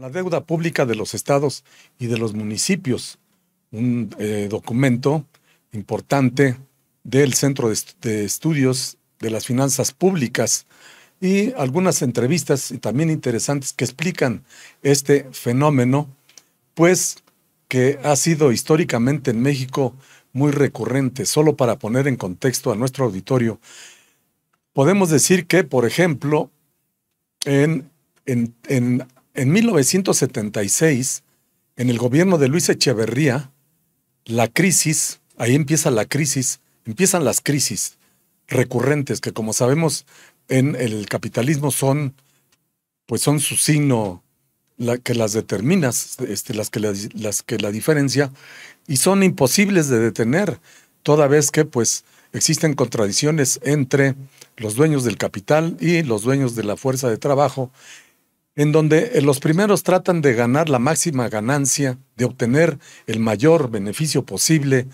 La deuda pública de los estados y de los municipios, un eh, documento importante del Centro de, Estudios de las Finanzas Públicas y algunas entrevistas también interesantes que explican este fenómeno, pues que ha sido históricamente en México muy recurrente. Solo para poner en contexto a nuestro auditorio, podemos decir que, por ejemplo, en, en, en en 1976, en el gobierno de Luis Echeverría, la crisis, ahí empieza la crisis, empiezan las crisis recurrentes que como sabemos en el capitalismo son, pues son su signo que las determinas, este, las, que la, las que la diferencia, y son imposibles de detener, toda vez que pues existen contradicciones entre los dueños del capital y los dueños de la fuerza de trabajo, en donde eh, los primeros tratan de ganar la máxima ganancia, de obtener el mayor beneficio posible,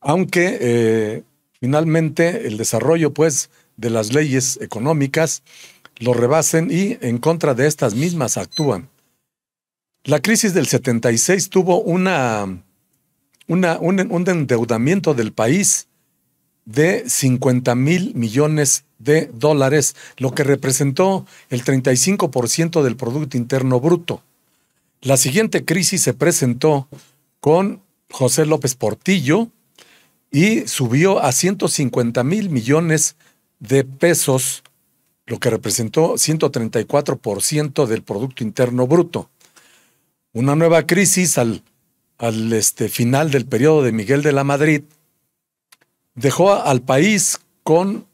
aunque eh, finalmente el desarrollo pues, de las leyes económicas lo rebasen y en contra de estas mismas actúan. La crisis del 76 tuvo un, un endeudamiento del país de 50 mil millones de dólares, lo que representó el 35% del Producto Interno Bruto. La siguiente crisis se presentó con José López Portillo y subió a 150 mil millones de pesos, lo que representó 134% del Producto Interno Bruto. Una nueva crisis al, al este, final del periodo de Miguel de la Madrid dejó al país con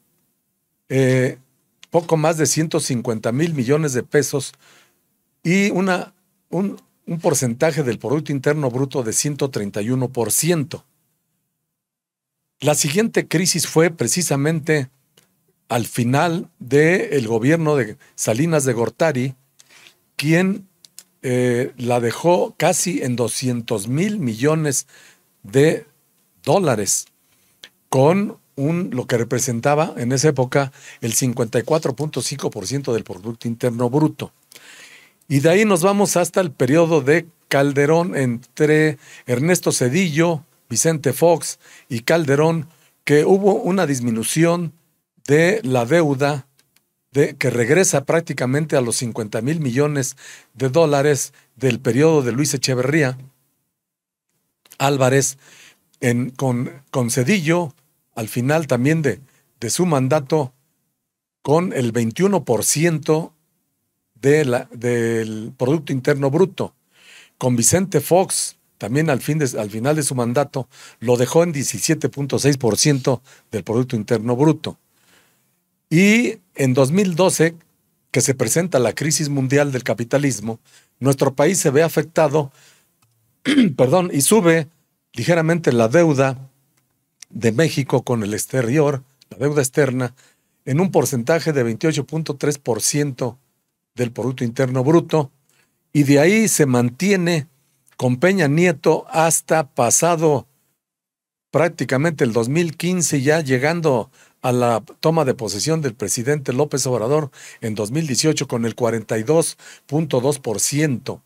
eh, poco más de 150 mil millones de pesos y una, un, un porcentaje del Producto Interno Bruto de 131%. La siguiente crisis fue precisamente al final del gobierno de Salinas de Gortari, quien eh, la dejó casi en 200 mil millones de dólares, con un, lo que representaba en esa época el 54.5% del Producto Interno Bruto. Y de ahí nos vamos hasta el periodo de Calderón entre Ernesto Cedillo, Vicente Fox y Calderón, que hubo una disminución de la deuda de, que regresa prácticamente a los 50 mil millones de dólares del periodo de Luis Echeverría Álvarez en, con, con Cedillo, al final también de, de su mandato con el 21% de la, del Producto Interno Bruto. Con Vicente Fox, también al, fin al final de su mandato, lo dejó en 17.6% del Producto Interno Bruto. Y en 2012, que se presenta la crisis mundial del capitalismo, nuestro país se ve afectado, perdón, y sube ligeramente la deuda de México con el exterior, la deuda externa, en un porcentaje de 28.3% del Producto Interno Bruto, y de ahí se mantiene con Peña Nieto hasta pasado prácticamente el 2015, ya llegando a la toma de posesión del presidente López Obrador en 2018 con el 42.2%.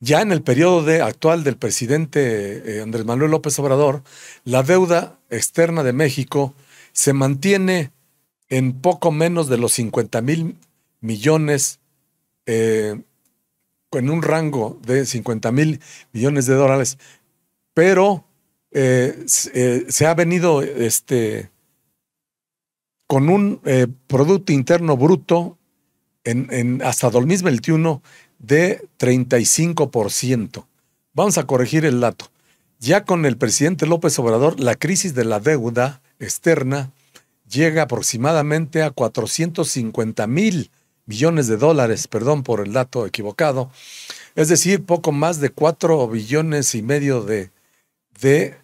Ya en el periodo actual del presidente eh, Andrés Manuel López Obrador, la deuda externa de México se mantiene en poco menos de los 50 mil millones, eh, en un rango de 50 mil millones de dólares, pero eh, se ha venido este, con un Producto Interno Bruto en, en hasta 2021 de 35%. Vamos a corregir el dato. Ya con el presidente López Obrador, la crisis de la deuda externa llega aproximadamente a 450 mil millones de dólares, perdón por el dato equivocado, es decir, poco más de 4 billones y medio de, de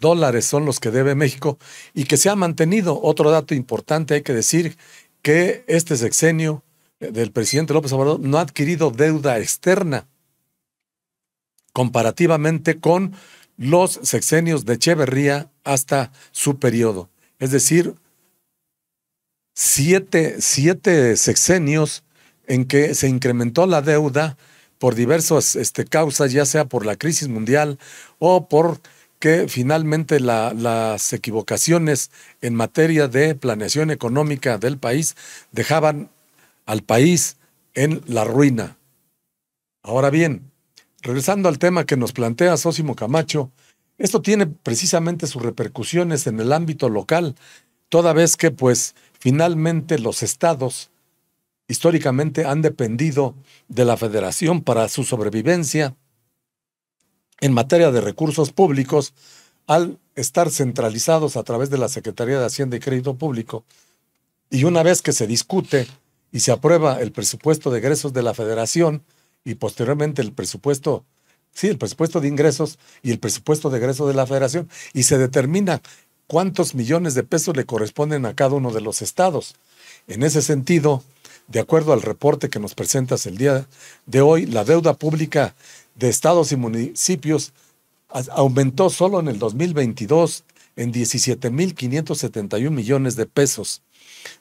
dólares son los que debe México y que se ha mantenido. Otro dato importante, hay que decir que este sexenio del presidente López Obrador no ha adquirido deuda externa comparativamente con los sexenios de Echeverría hasta su periodo. Es decir, siete, siete sexenios en que se incrementó la deuda por diversas este, causas, ya sea por la crisis mundial o por que finalmente las equivocaciones en materia de planeación económica del país dejaban al país en la ruina. Ahora bien, regresando al tema que nos plantea Sósimo Camacho, esto tiene precisamente sus repercusiones en el ámbito local, toda vez que pues finalmente los estados históricamente han dependido de la federación para su sobrevivencia en materia de recursos públicos al estar centralizados a través de la Secretaría de Hacienda y Crédito Público. Y una vez que se discute y se aprueba el presupuesto de egresos de la federación y posteriormente el presupuesto, sí, el presupuesto de ingresos y el presupuesto de egresos de la federación y se determina cuántos millones de pesos le corresponden a cada uno de los estados. En ese sentido, de acuerdo al reporte que nos presentas el día de hoy, la deuda pública de estados y municipios aumentó solo en el 2022 en 17.571 millones de pesos,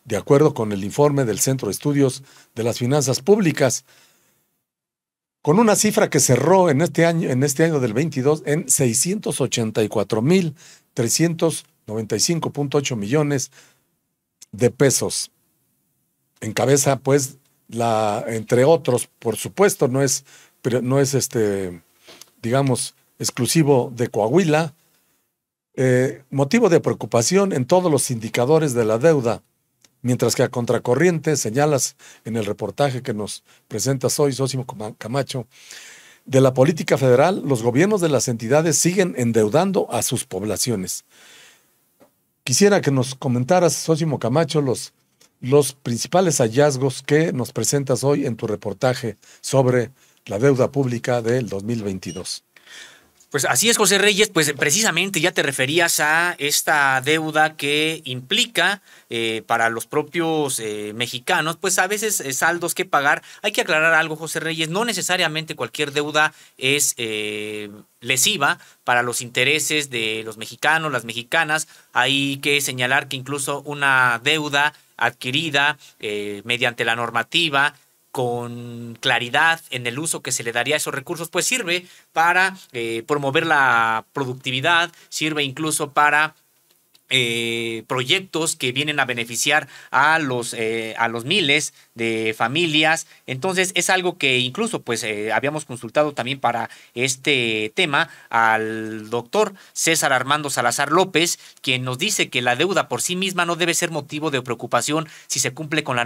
de acuerdo con el informe del Centro de Estudios de las Finanzas Públicas, con una cifra que cerró en este año, en este año del 22 en 684.395.8 millones de pesos. Encabeza, pues, la, entre otros, por supuesto, no es no es este, digamos, exclusivo de Coahuila. Eh, motivo de preocupación en todos los indicadores de la deuda, mientras que a contracorriente señalas en el reportaje que nos presentas hoy, Sósimo Camacho, de la política federal, los gobiernos de las entidades siguen endeudando a sus poblaciones. Quisiera que nos comentaras, Sósimo Camacho, los, los principales hallazgos que nos presentas hoy en tu reportaje sobre la deuda pública del 2022. Pues así es, José Reyes, pues precisamente ya te referías a esta deuda que implica eh, para los propios eh, mexicanos, pues a veces eh, saldos que pagar. Hay que aclarar algo, José Reyes, no necesariamente cualquier deuda es lesiva para los intereses de los mexicanos, las mexicanas. Hay que señalar que incluso una deuda adquirida mediante la normativa con claridad en el uso que se le daría a esos recursos, pues sirve para eh, promover la productividad, sirve incluso para eh, proyectos que vienen a beneficiar a los, eh, a los miles de familias. Entonces es algo que incluso pues eh, habíamos consultado también para este tema al doctor César Armando Salazar López, quien nos dice que la deuda por sí misma no debe ser motivo de preocupación si se cumple con la,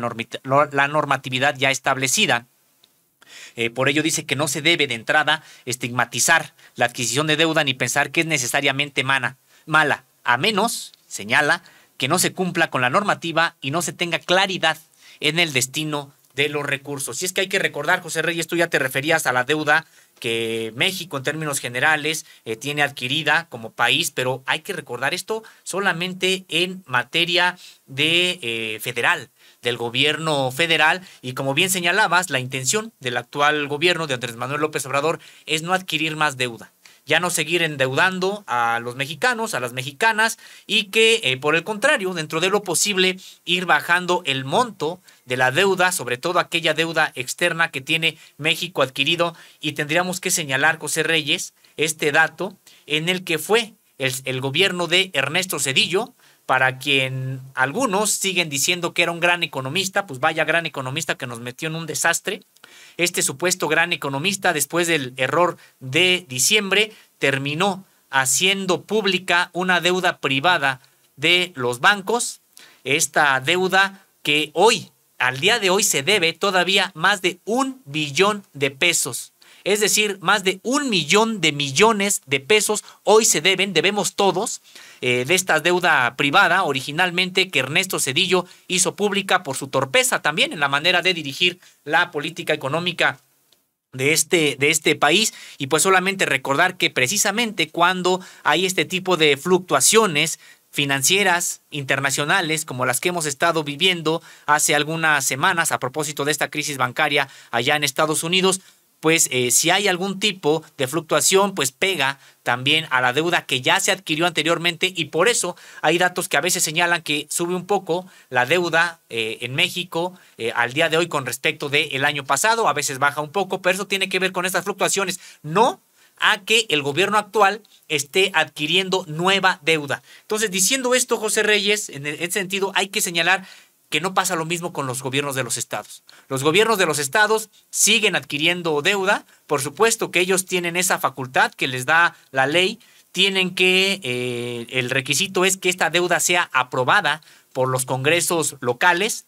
la normatividad ya establecida. por ello dice que no se debe de entrada estigmatizar la adquisición de deuda ni pensar que es necesariamente mala a menos, señala, que no se cumpla con la normativa y no se tenga claridad en el destino de los recursos. Y es que hay que recordar, José Reyes, tú ya te referías a la deuda que México en términos generales eh, tiene adquirida como país, pero hay que recordar esto solamente en materia de eh, federal del gobierno federal y como bien señalabas, la intención del actual gobierno de Andrés Manuel López Obrador es no adquirir más deuda ya no seguir endeudando a los mexicanos, a las mexicanas, y que eh, por el contrario, dentro de lo posible, ir bajando el monto de la deuda, sobre todo aquella deuda externa que tiene México adquirido, y tendríamos que señalar, José Reyes, este dato en el que fue el, el gobierno de Ernesto Cedillo, para quien algunos siguen diciendo que era un gran economista, pues vaya gran economista que nos metió en un desastre, este supuesto gran economista, después del error de diciembre, terminó haciendo pública una deuda privada de los bancos. Esta deuda que hoy, al día de hoy, se debe todavía más de un billón de pesos. Es decir, más de un millón de millones de pesos hoy se deben, debemos todos, eh, de esta deuda privada originalmente que Ernesto Cedillo hizo pública por su torpeza también en la manera de dirigir la política económica de este, de este país. Y pues solamente recordar que precisamente cuando hay este tipo de fluctuaciones financieras internacionales como las que hemos estado viviendo hace algunas semanas a propósito de esta crisis bancaria allá en Estados Unidos, pues eh, si hay algún tipo de fluctuación, pues pega también a la deuda que ya se adquirió anteriormente y por eso hay datos que a veces señalan que sube un poco la deuda eh, en México eh, al día de hoy con respecto del año pasado, a veces baja un poco, pero eso tiene que ver con estas fluctuaciones, no a que el gobierno actual esté adquiriendo nueva deuda. Entonces, diciendo esto, José Reyes, en ese sentido, hay que señalar que no pasa lo mismo con los gobiernos de los estados. Los gobiernos de los estados siguen adquiriendo deuda, por supuesto que ellos tienen esa facultad que les da la ley, tienen que, eh, el requisito es que esta deuda sea aprobada por los congresos locales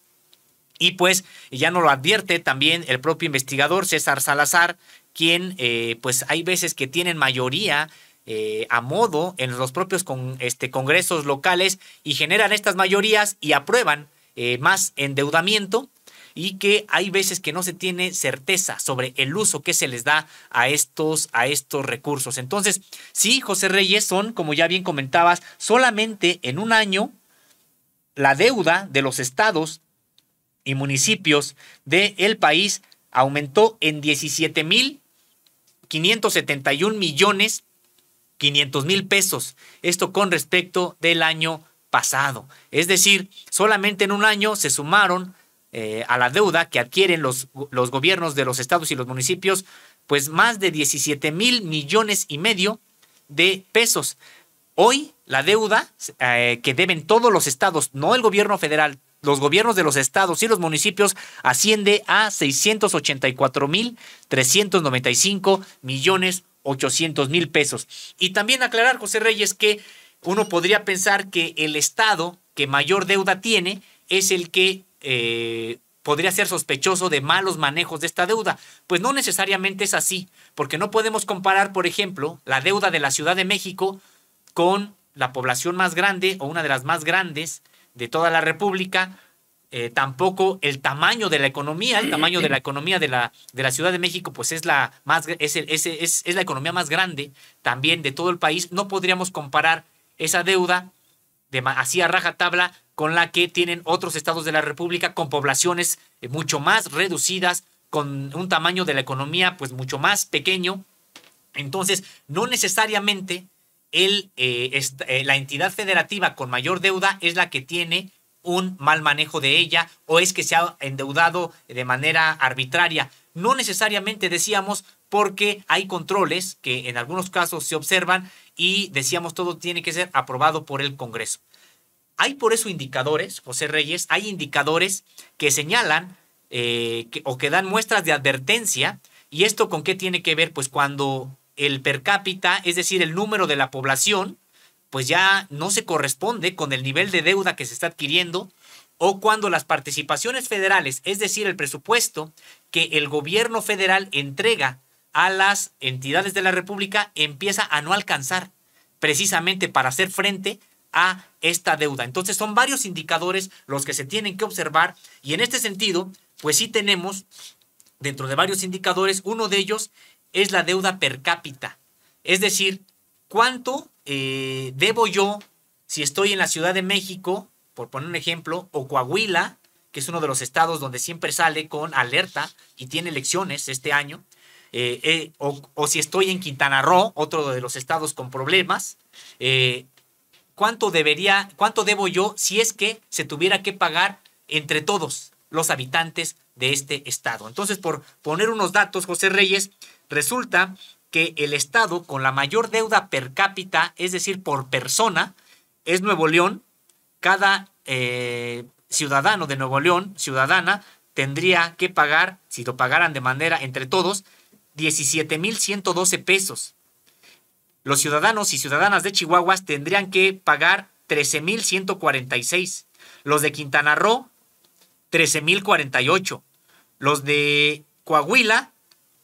y pues ya nos lo advierte también el propio investigador César Salazar, quien eh, pues hay veces que tienen mayoría eh, a modo en los propios con, este, congresos locales y generan estas mayorías y aprueban eh, más endeudamiento y que hay veces que no se tiene certeza sobre el uso que se les da a estos, a estos recursos. Entonces, sí, José Reyes, son, como ya bien comentabas, solamente en un año la deuda de los estados y municipios del país aumentó en 17 mil 571 millones 500 mil pesos. Esto con respecto del año pasado. Es decir, solamente en un año se sumaron eh, a la deuda que adquieren los, los gobiernos de los estados y los municipios, pues más de 17 mil millones y medio de pesos. Hoy la deuda eh, que deben todos los estados, no el gobierno federal, los gobiernos de los estados y los municipios asciende a 684 mil 395 millones 800 mil pesos. Y también aclarar, José Reyes, que uno podría pensar que el Estado que mayor deuda tiene es el que eh, podría ser sospechoso de malos manejos de esta deuda. Pues no necesariamente es así, porque no podemos comparar, por ejemplo, la deuda de la Ciudad de México con la población más grande o una de las más grandes de toda la República, eh, tampoco el tamaño de la economía, el tamaño de la economía de la, de la Ciudad de México, pues es la, más, es, es, es la economía más grande también de todo el país. No podríamos comparar esa deuda de, así a rajatabla con la que tienen otros estados de la República con poblaciones eh, mucho más reducidas, con un tamaño de la economía pues mucho más pequeño. Entonces, no necesariamente el, eh, eh, la entidad federativa con mayor deuda es la que tiene un mal manejo de ella o es que se ha endeudado de manera arbitraria. No necesariamente decíamos porque hay controles que en algunos casos se observan y decíamos todo tiene que ser aprobado por el Congreso. Hay por eso indicadores, José Reyes, hay indicadores que señalan eh, o que dan muestras de advertencia. ¿Y esto con qué tiene que ver? Pues cuando el per cápita, es decir, el número de la población, pues ya no se corresponde con el nivel de deuda que se está adquiriendo, o cuando las participaciones federales, es decir, el presupuesto que el gobierno federal entrega a las entidades de la República empieza a no alcanzar precisamente para hacer frente a esta deuda. Entonces son varios indicadores los que se tienen que observar y en este sentido, pues sí tenemos dentro de varios indicadores, uno de ellos es la deuda per cápita. Es decir, cuánto eh, debo yo si estoy en la Ciudad de México, por poner un ejemplo, o Coahuila, que es uno de los estados donde siempre sale con alerta y tiene elecciones este año, eh, eh, o, si estoy en Quintana Roo, otro de los estados con problemas, eh, ¿cuánto debería, cuánto debo yo si es que se tuviera que pagar entre todos los habitantes de este estado? Entonces, por poner unos datos, José Reyes, resulta que el estado con la mayor deuda per cápita, es decir, por persona, es Nuevo León. Cada ciudadano de Nuevo León, ciudadana, tendría que pagar, si lo pagaran de manera entre todos, 17.112 pesos. Los ciudadanos y ciudadanas de Chihuahua tendrían que pagar 13.146. Los de Quintana Roo, 13.048. Los de Coahuila,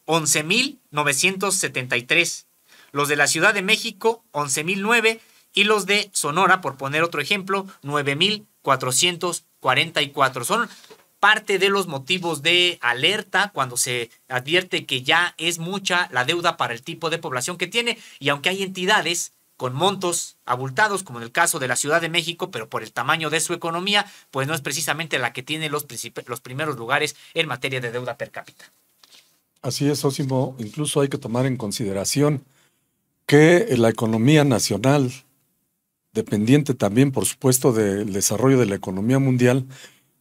11.973. Los de la Ciudad de México, 11.009. Y los de Sonora, por poner otro ejemplo, 9.444. Son parte de los motivos de alerta cuando se advierte que ya es mucha la deuda para el tipo de población que tiene y aunque hay entidades con montos abultados, como en el caso de la Ciudad de México, pero por el tamaño de su economía, pues no es precisamente la que tiene los, los primeros lugares en materia de deuda per cápita. Así es, Osimo. Incluso hay que tomar en consideración que la economía nacional, dependiente también, por supuesto, del desarrollo de la economía mundial,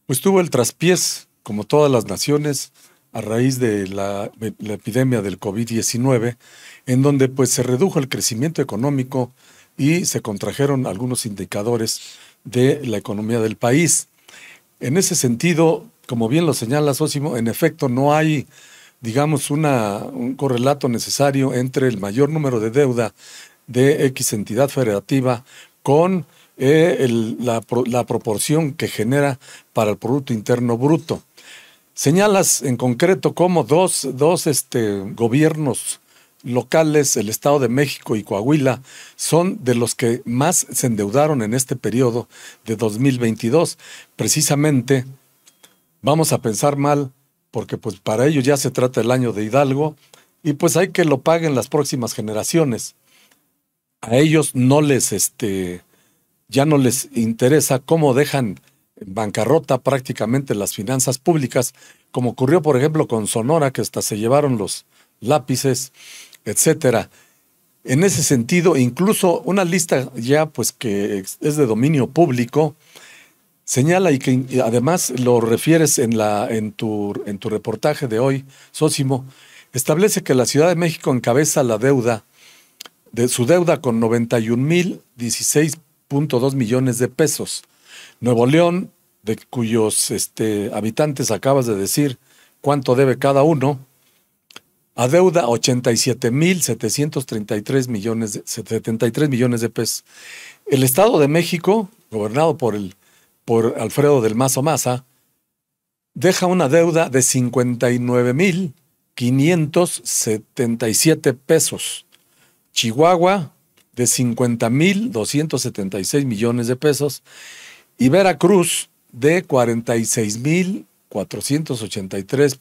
pues tuvo el traspiés, como todas las naciones, a raíz de la, epidemia del COVID-19, en donde pues se redujo el crecimiento económico y se contrajeron algunos indicadores de la economía del país. En ese sentido, como bien lo señala Sósimo, en efecto no hay, digamos, una, un correlato necesario entre el mayor número de deuda de X entidad federativa con eh, la, proporción que genera para el Producto Interno Bruto. Señalas en concreto cómo dos, dos este, gobiernos locales, el Estado de México y Coahuila, son de los que más se endeudaron en este periodo de 2022. Precisamente, vamos a pensar mal, porque pues para ellos ya se trata el año de Hidalgo, y pues hay que lo paguen las próximas generaciones. A ellos no les, este, ya no les interesa cómo dejan bancarrota prácticamente las finanzas públicas, como ocurrió por ejemplo con Sonora, que hasta se llevaron los lápices, etcétera. En ese sentido, incluso una lista ya pues que es de dominio público, señala y que además lo refieres en, la, en, tu, en tu reportaje de hoy, Sósimo, establece que la Ciudad de México encabeza la deuda, de su deuda con 91.016 2.2 millones de pesos. Nuevo León, de cuyos este, habitantes acabas de decir cuánto debe cada uno, adeuda 87.733 millones, de, 73 millones de pesos. El Estado de México, gobernado por, el, por Alfredo del Mazo Maza, deja una deuda de 59.577 pesos. Chihuahua, de 50.276 millones de pesos. Y Veracruz, de 46.483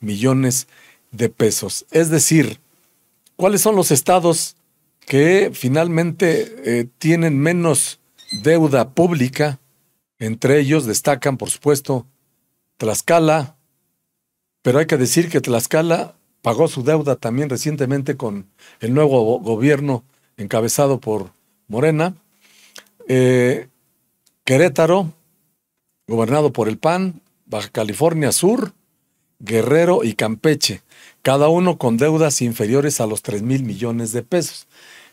millones de pesos. Es decir, ¿cuáles son los estados que finalmente eh, tienen menos deuda pública? Entre ellos destacan, por supuesto, Tlaxcala, pero hay que decir que Tlaxcala pagó su deuda también recientemente con el nuevo gobierno encabezado por Morena. Eh, Querétaro, gobernado por el PAN, Baja California Sur, Guerrero y Campeche, cada uno con deudas inferiores a los 3 mil millones de pesos.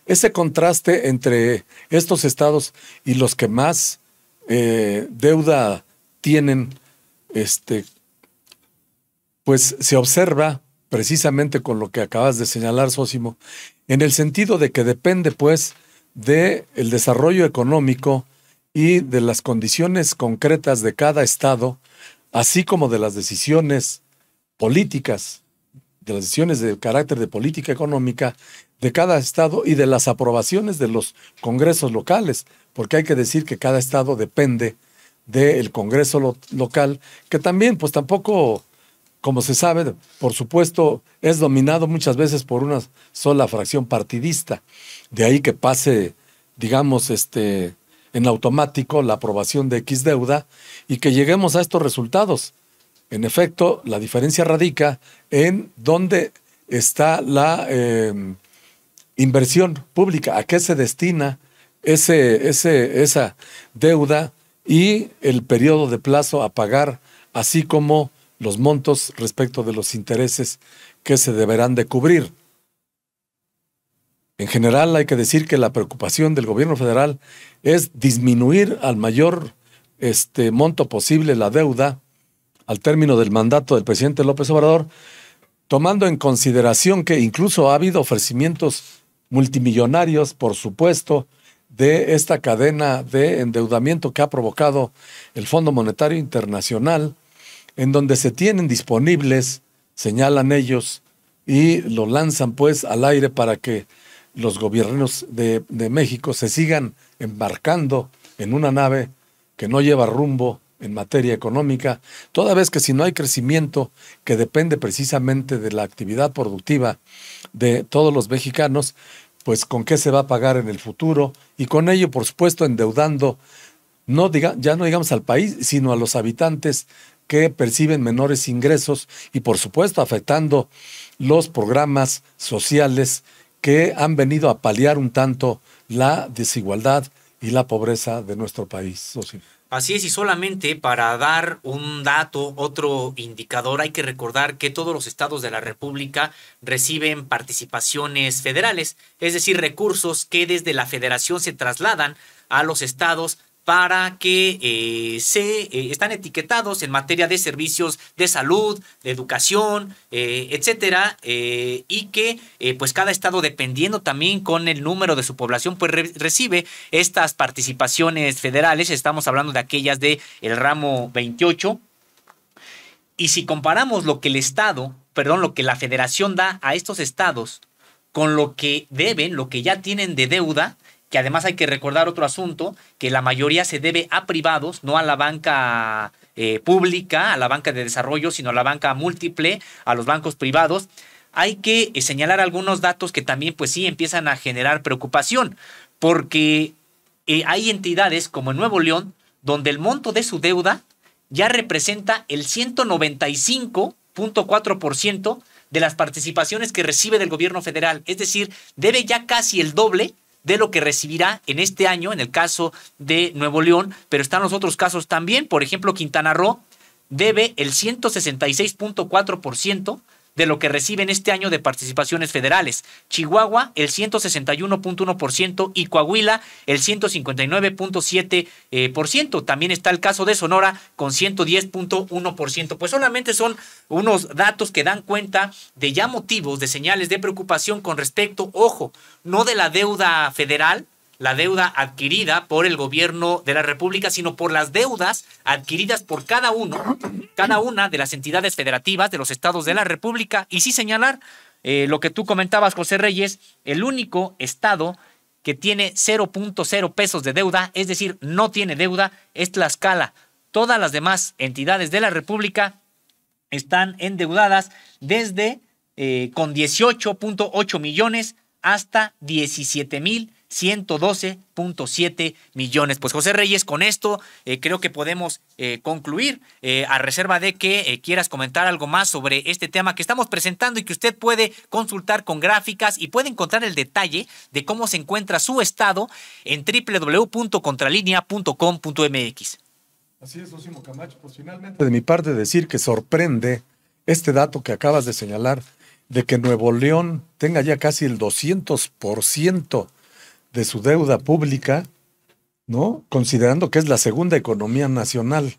Ese contraste entre estos estados y los que más eh, deuda tienen, este, pues se observa precisamente con lo que acabas de señalar, Sósimo, en el sentido de que depende, pues, del el desarrollo económico y de las condiciones concretas de cada estado, así como de las decisiones políticas, de las decisiones de carácter de política económica de cada estado y de las aprobaciones de los congresos locales, porque hay que decir que cada estado depende del congreso local, que también, pues tampoco, como se sabe, por supuesto, es dominado muchas veces por una sola fracción partidista. De ahí que pase, digamos, este, en automático la aprobación de X deuda y que lleguemos a estos resultados. En efecto, la diferencia radica en dónde está la em, inversión pública, a qué se destina ese, ese, esa deuda y el periodo de plazo a pagar, así como los montos respecto de los intereses que se deberán de cubrir. En general hay que decir que la preocupación del gobierno federal es disminuir al mayor este, monto posible la deuda al término del mandato del presidente López Obrador, tomando en consideración que incluso ha habido ofrecimientos multimillonarios, por supuesto, de esta cadena de endeudamiento que ha provocado el Fondo Monetario Internacional, en donde se tienen disponibles, señalan ellos, y lo lanzan pues al aire para que los gobiernos de, México se sigan embarcando en una nave que no lleva rumbo en materia económica, toda vez que si no hay crecimiento que depende precisamente de la actividad productiva de todos los mexicanos, pues con qué se va a pagar en el futuro y con ello, por supuesto, endeudando no diga, ya no digamos al país, sino a los habitantes que perciben menores ingresos y por supuesto afectando los programas sociales que han venido a paliar un tanto la desigualdad y la pobreza de nuestro país. Así es, y solamente para dar un dato, otro indicador, hay que recordar que todos los estados de la República reciben participaciones federales, es decir, recursos que desde la federación se trasladan a los estados para que eh, se eh, están etiquetados en materia de servicios de salud, de educación, eh, etcétera, y que pues cada estado dependiendo también con el número de su población pues recibe estas participaciones federales. Estamos hablando de aquellas de el ramo 28. Y si comparamos lo que el estado, perdón, lo que la federación da a estos estados con lo que deben, lo que ya tienen de deuda, que además hay que recordar otro asunto, que la mayoría se debe a privados, no a la banca eh, pública, a la banca de desarrollo, sino a la banca múltiple, a los bancos privados. Hay que eh, señalar algunos datos que también, pues sí, empiezan a generar preocupación, porque eh, hay entidades como en Nuevo León, donde el monto de su deuda ya representa el 195.4% de las participaciones que recibe del gobierno federal. Es decir, debe ya casi el doble de lo que recibirá en este año, en el caso de Nuevo León, pero están los otros casos también. Por ejemplo, Quintana Roo debe el 166.4% de lo que reciben este año de participaciones federales. Chihuahua el 161.1% y Coahuila el 159.7%. Eh, También está el caso de Sonora con 110.1%. Pues solamente son unos datos que dan cuenta de ya motivos, de señales de preocupación con respecto, ojo, no de la deuda federal, la deuda adquirida por el gobierno de la República, sino por las deudas adquiridas por cada uno, cada una de las entidades federativas de los estados de la República. Y sí señalar eh, lo que tú comentabas, José Reyes, el único estado que tiene 0.0 pesos de deuda, es decir, no tiene deuda, es Tlaxcala. Todas las demás entidades de la República están endeudadas desde eh, con 18.8 millones hasta 17 mil 112.7 millones. Pues José Reyes, con esto eh, creo que podemos eh, concluir, eh, a reserva de que quieras comentar algo más sobre este tema que estamos presentando y que usted puede consultar con gráficas y puede encontrar el detalle de cómo se encuentra su estado en www.contralinea.com.mx. Así es, Osimo Camacho. Pues finalmente de mi parte decir que sorprende este dato que acabas de señalar de que Nuevo León tenga ya casi el 200% de su deuda pública, ¿no? Considerando que es la segunda economía nacional.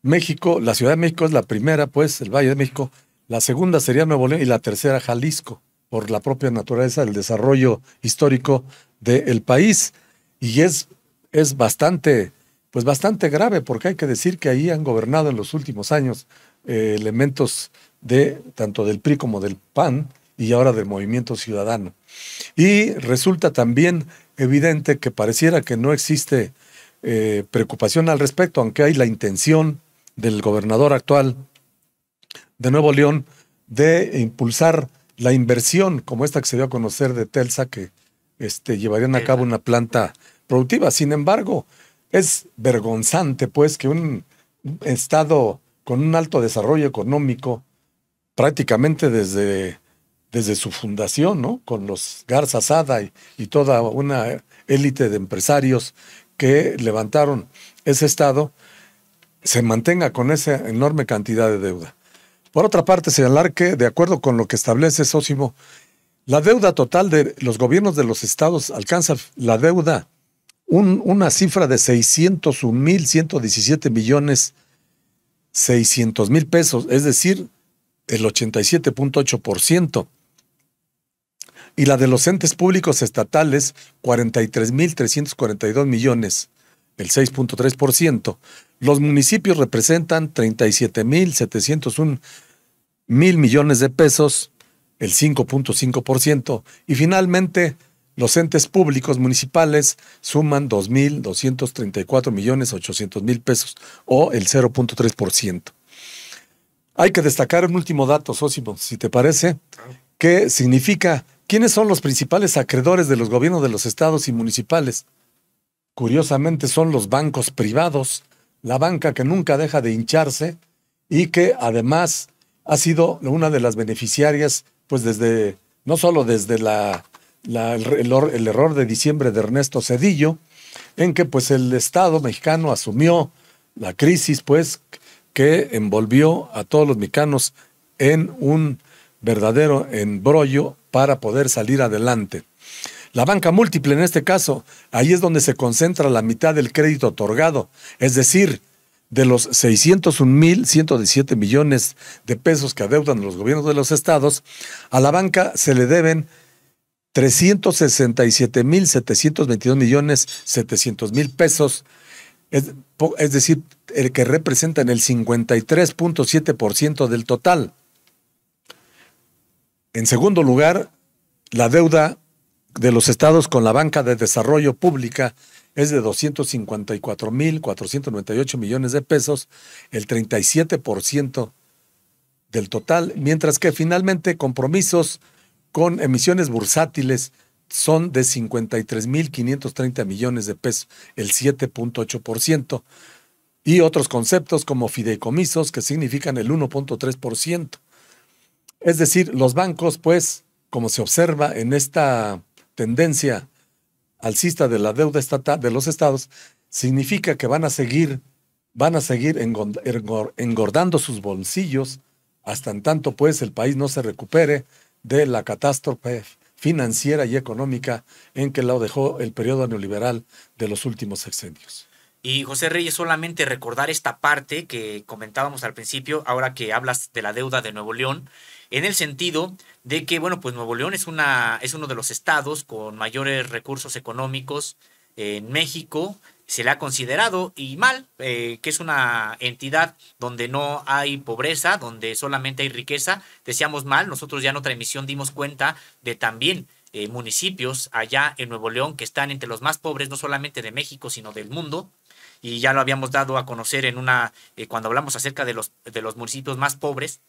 México, la Ciudad de México es la primera, pues, el Valle de México. La segunda sería Nuevo León y la tercera Jalisco, por la propia naturaleza del desarrollo histórico del país. Y es, es bastante, pues bastante grave, porque hay que decir que ahí han gobernado en los últimos años eh, elementos de tanto del PRI como del PAN, y ahora del movimiento ciudadano. Y resulta también evidente que pareciera que no existe eh, preocupación al respecto, aunque hay la intención del gobernador actual de Nuevo León de impulsar la inversión como esta que se dio a conocer de Telsa, que este, llevarían a cabo una planta productiva. Sin embargo, es vergonzante pues que un estado con un alto desarrollo económico, prácticamente desde desde su fundación, ¿no? Con los Garza Sada y, toda una élite de empresarios que levantaron ese Estado, se mantenga con esa enorme cantidad de deuda. Por otra parte, señalar que, de acuerdo con lo que establece Sósimo, la deuda total de los gobiernos de los estados alcanza la deuda una cifra de 601.117 millones 600 mil pesos, es decir, el 87.8% y la de los entes públicos estatales, 43.342 millones, el 6.3%. Los municipios representan 37.701 mil millones de pesos, el 5.5%. Y finalmente, los entes públicos municipales suman 2.234 millones 800 mil pesos, o el 0.3%. Hay que destacar un último dato, Sósimo, si te parece, que significa ¿Quiénes son los principales acreedores de los gobiernos de los estados y municipales? Curiosamente son los bancos privados, la banca que nunca deja de hincharse y que además ha sido una de las beneficiarias, pues desde, no solo desde la, el, error de diciembre de Ernesto Cedillo, en que pues el Estado mexicano asumió la crisis, pues, que envolvió a todos los mexicanos en un verdadero embrollo para poder salir adelante. La banca múltiple en este caso, ahí es donde se concentra la mitad del crédito otorgado, es decir, de los 601.117 millones de pesos que adeudan los gobiernos de los estados, a la banca se le deben 367.722 millones 700 mil pesos, es, es decir, el que representan el 53.7% del total. En segundo lugar, la deuda de los estados con la banca de desarrollo pública es de 254.498 millones de pesos, el 37% del total, mientras que finalmente compromisos con emisiones bursátiles son de 53.530 millones de pesos, el 7.8%, y otros conceptos como fideicomisos que significan el 1.3%. Es decir, los bancos, pues, como se observa en esta tendencia alcista de la deuda estatal de los estados, significa que van a seguir, van a seguir engordando sus bolsillos hasta en tanto pues el país no se recupere de la catástrofe financiera y económica en que lo dejó el periodo neoliberal de los últimos sexenios. Y José Reyes, solamente recordar esta parte que comentábamos al principio, ahora que hablas de la deuda de Nuevo León, en el sentido de que, bueno, pues Nuevo León es, una, es uno de los estados con mayores recursos económicos en México, se le ha considerado, y mal, eh, que es una entidad donde no hay pobreza, donde solamente hay riqueza, decíamos mal, nosotros ya en otra emisión dimos cuenta de también eh, municipios allá en Nuevo León que están entre los más pobres, no solamente de México, sino del mundo, y ya lo habíamos dado a conocer en una, eh, cuando hablamos acerca de los, de los municipios más pobres,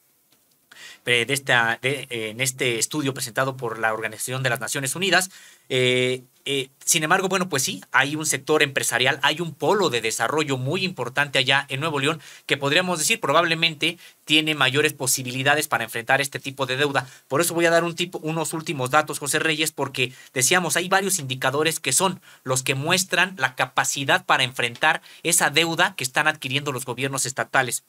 de esta, en este estudio presentado por la Organización de las Naciones Unidas, eh, eh, sin embargo, bueno, pues sí, hay un sector empresarial, hay un polo de desarrollo muy importante allá en Nuevo León que podríamos decir probablemente tiene mayores posibilidades para enfrentar este tipo de deuda. Por eso voy a dar un tipo, unos últimos datos, José Reyes, porque decíamos, hay varios indicadores que son los que muestran la capacidad para enfrentar esa deuda que están adquiriendo los gobiernos estatales.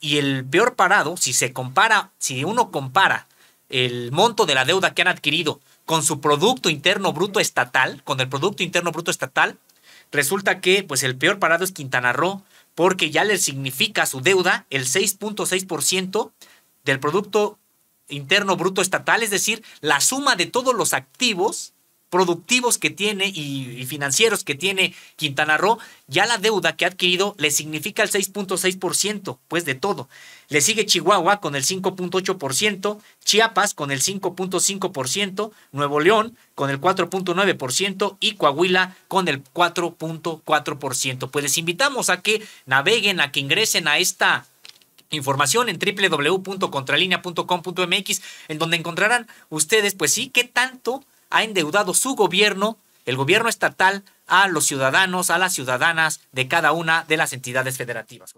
Y el peor parado, si se compara, si uno compara el monto de la deuda que han adquirido con su Producto Interno Bruto Estatal, con el Producto Interno Bruto Estatal, resulta que pues el peor parado es Quintana Roo, porque ya le significa su deuda el 6.6% del Producto Interno Bruto Estatal, es decir, la suma de todos los activos productivos que tiene y, financieros que tiene Quintana Roo, ya la deuda que ha adquirido le significa el 6.6%, pues de todo. Le sigue Chihuahua con el 5.8%, Chiapas con el 5.5%, Nuevo León con el 4.9% y Coahuila con el 4.4%. Pues les invitamos a que naveguen, a que ingresen a esta información en www.contralinea.com.mx en donde encontrarán ustedes, pues sí, qué tanto ha endeudado su gobierno, el gobierno estatal, a los ciudadanos, a las ciudadanas de cada una de las entidades federativas.